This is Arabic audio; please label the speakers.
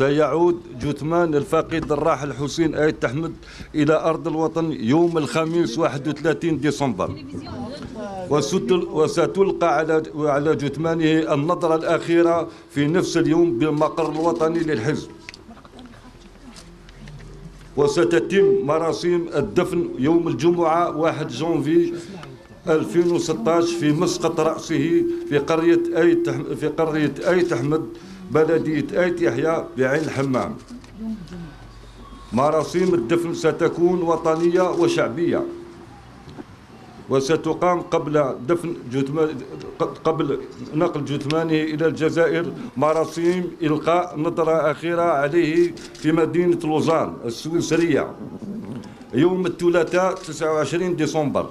Speaker 1: سيعود جثمان الفقيد الراحل حسين آيت أحمد إلى أرض الوطن يوم الخميس 31 ديسمبر. وستل- وستلقى على على جثمانه النظرة الأخيرة في نفس اليوم بالمقر الوطني للحزب. وستتم مراسيم الدفن يوم الجمعة 1 جونفي 2016 في مسقط رأسه في قرية أيت في قرية أيت أحمد بلدية أيت يحيى بعين الحمام. مراسيم الدفن ستكون وطنية وشعبية. وستقام قبل دفن جثمان قبل نقل جثمانه إلى الجزائر مراسيم إلقاء نظرة أخيرة عليه في مدينة لوزان السويسرية. يوم الثلاثاء 29 ديسمبر.